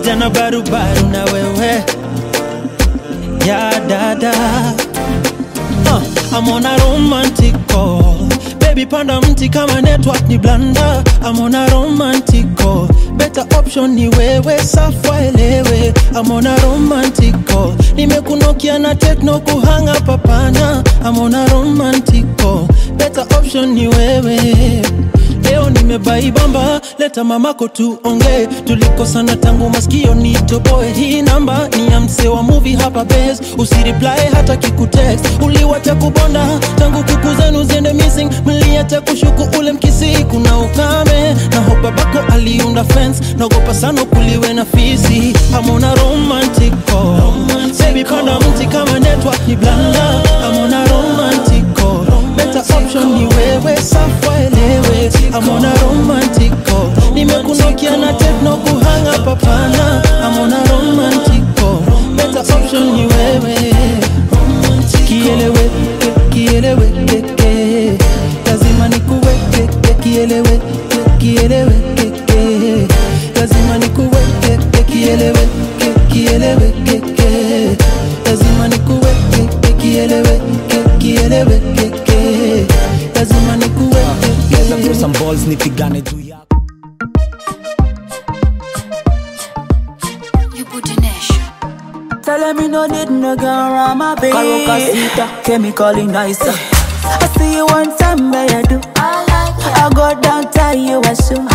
kijana barubaru na wewe. Ya dada. Uh, I'm on a romantic call. Baby panda mti kama network ni blanda I'm on a romantic call. Better option ni wewe safwa elewe I'm on a romantic call. Nimekunokia na techno kuhanga papana. I'm on a romantic call. Better option ni wewe. Leo nimebaibamba, leta mamako tuongee. Tulikosana tangu maskio ni toboe Hii namba ni ya mse wa movie hapa base, usireply hata kikutext. Uliwacha kubonda tangu kuku zenu ziende missing, mliacha kushuku ule mkisi. Kuna ukame na hope bako aliunda fence, naogopa sana kuliwe na fisi. I'm on a romantic call, baby panda mti kama network ni blanda. I'm on a romantic kielewe, kielewe, keke, lazima nikuweke, kielewe, kielewe, keke, lazima nikuweke, kielewe, kielewe, keke, lazima nikuweke. Ah, Naweza throw some balls nipigane juu yako Tell me no need no girl around my baby Carocasita, chemically nicer I see you one time, baby, I do I go down, tie you a shoe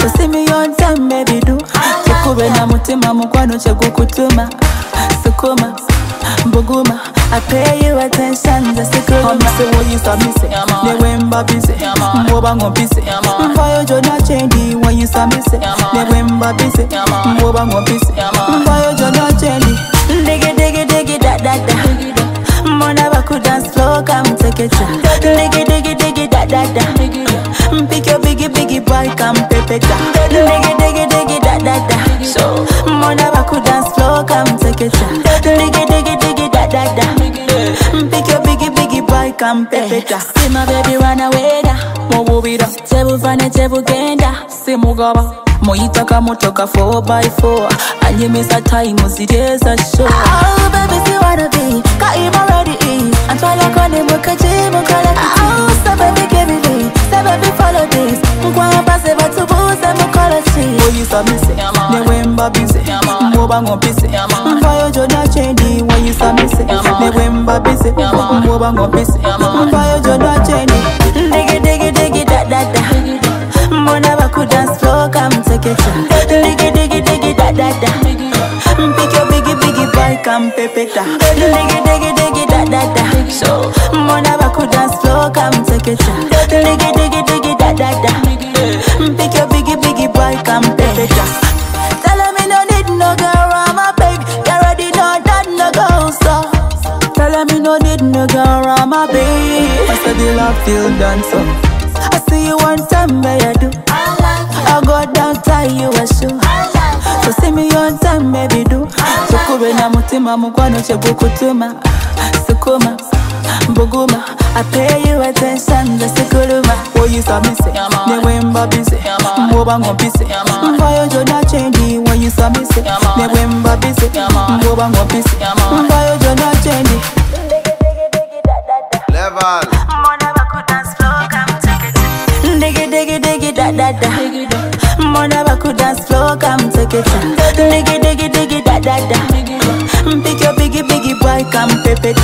So see me on time, baby, do. Tukube na mutima mukwano chekukutuma Sukuma, mbuguma. I pay you attention, just a good I'm say what you saw me say Ne wemba busy, mwoba ngo busy Mvayo jona chendi, when you saw me say Ne wemba busy, mwoba ngo busy Mvayo jona chendi Digi digi digi da da da. Mona baku dance slow, come take it. Digi digi digi da da da boy, come pepe da Digi digi digi da da da. So Mona baku dance slow, come take it Digi digi digi da da da. Pick your biggie biggie boy, come pepe da See my baby run away da. Mububira Tebuvane tebugenda Simugaba muyitaka motoka 4x4 anyemeza time zireza sho oh, baby si wanna be. Kaima ready eat antwala kone mukaji mukala kiti oh, so baby give me so baby follow mwoba ngopise mvayo jona chendi wayisa mise newemba bize mwoba ngopise mvayo jona chendi digi digi digi da da da. Mona baku dance floor, it. Diggy diggy diggy da da da. Pick your biggie biggie boy, I'm my baby I said the love feel done so I see you one time, baby, I do. I go down, tie you a shoe. So see me on time, baby, do. Tukube na mutima mukwano chekukutuma. Sukuma, mbuguma. I pay you attention, just kuluma. Oh, you saw me say, newemba busy. Mwoba ngopise. Mvayo jona chendi, when you saw me say, newemba busy. Mwoba ngopise. Mvayo jona chendi. Level. Mona baku dance floor, come take it. Diggy diggy diggy da da da. Mona baku dance floor, come take it. Diggy diggy diggy da da da. Pick your biggie biggie boy, come pepe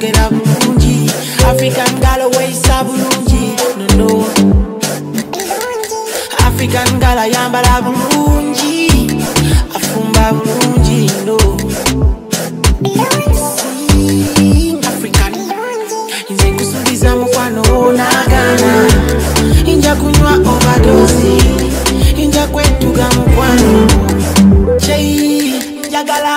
ayogera bulungi african gala weyisa bulungi nono african gala yambala bulungi afumba bulungi no. African nze nkusubiza mukwano wonaagana inja kunywa obadozi inja kwetuga mukwano. Kyei jagala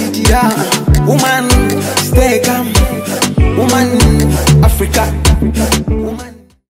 africa